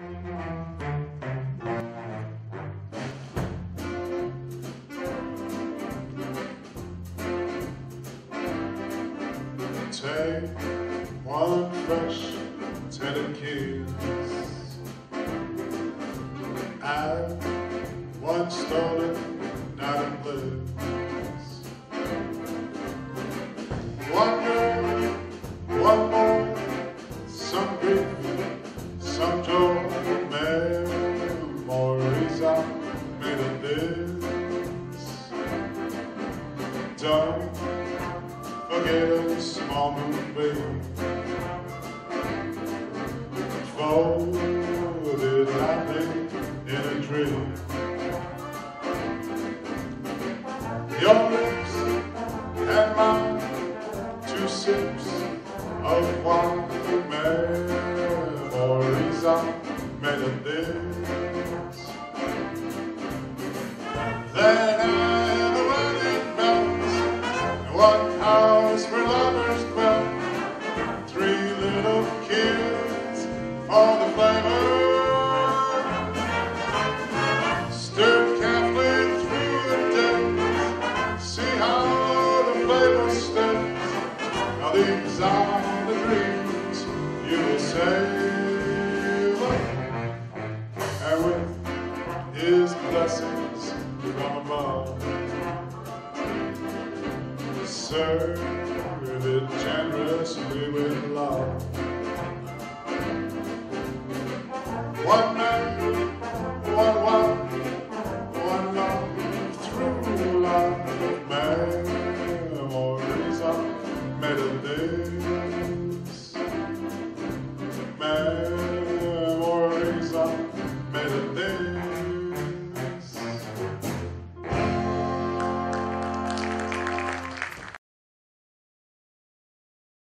Take one fresh tender kiss and one stolen night of bliss. Don't forget a small moonbeam folded lightly in a dream. Your lips and mine, two sips of wine, memories are made of this. House where lovers dwell, three little kids for the flavor. Stirred carefully through the days, see how the flavor stays. Now these are the dreams you will savor, and with His blessings from above. Serve it generously with love. One man, one wife, one love through life. Memories are made of